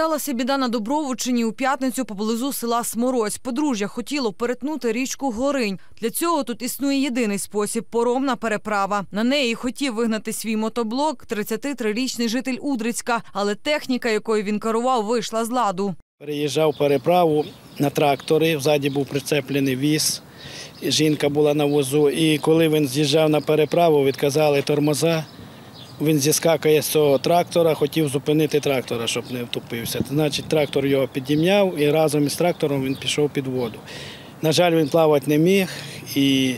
Сталася біда на Добровичині у п'ятницю поблизу села Сморозь. Подружжя хотіло перетнути річку Горинь. Для цього тут існує єдиний спосіб поромна переправа. На неї хотів вигнати свій мотоблок 33-річний житель Удрицька, але техніка, якою він керував, вийшла з ладу. Переїжджав переправу на трактори, взаді був прицеплений віз, жінка була на возу. І коли він з'їжджав на переправу, відказали тормоза. Він зіскакає з цього трактора, хотів зупинити трактора, щоб не втопився. Значить, трактор його підім'яв і разом із трактором він пішов під воду. На жаль, він плавати не міг і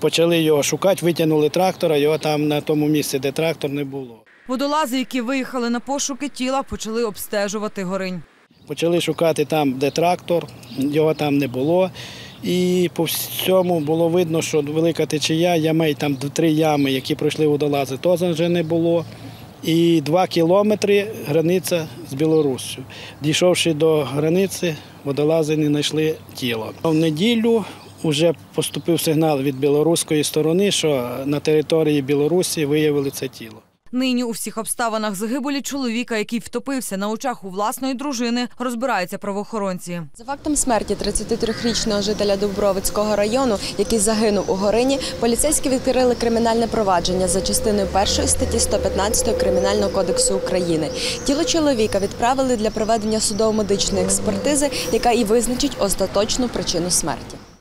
почали його шукати, витягнули трактора, його там на тому місці, де трактор, не було. Водолази, які виїхали на пошуки тіла, почали обстежувати Горинь. Почали шукати там, де трактор, його там не було. І по всьому було видно, що велика течія, ямей, там три ями, які пройшли водолази, теж вже не було. І два кілометри границя з Білоруссю. Дійшовши до границі, водолази не знайшли тіло. В неділю вже поступив сигнал від білоруської сторони, що на території Білорусі виявили це тіло. Нині у всіх обставинах загибелі чоловіка, який втопився на очах у власної дружини, розбираються правоохоронці. За фактом смерті 33-річного жителя Дубровицького району, який загинув у Горині, поліцейські відкрили кримінальне провадження за частиною першої статті 115 Кримінального кодексу України. Тіло чоловіка відправили для проведення судово-медичної експертизи, яка і визначить остаточну причину смерті.